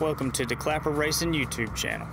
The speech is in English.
Welcome to the Clapper Racing YouTube channel.